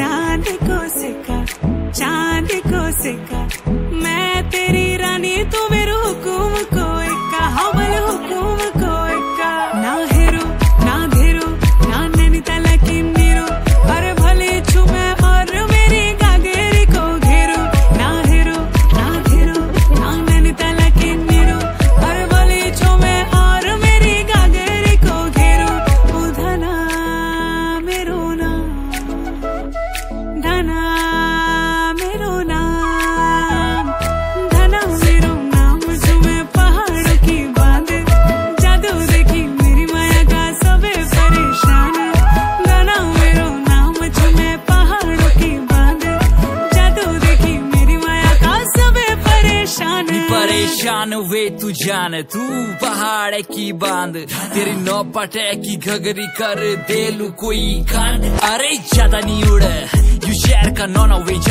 चाँद को सिका चाँद को सिका मैं तेरी रानी तुम्हें तू जान, तू पहाड़ की बाँध। तेरी नौ पटे की घगरी कर दे लू कोई कांड अरे ज़्यादा नहीं उड़, यू शहर का नौना वे चालू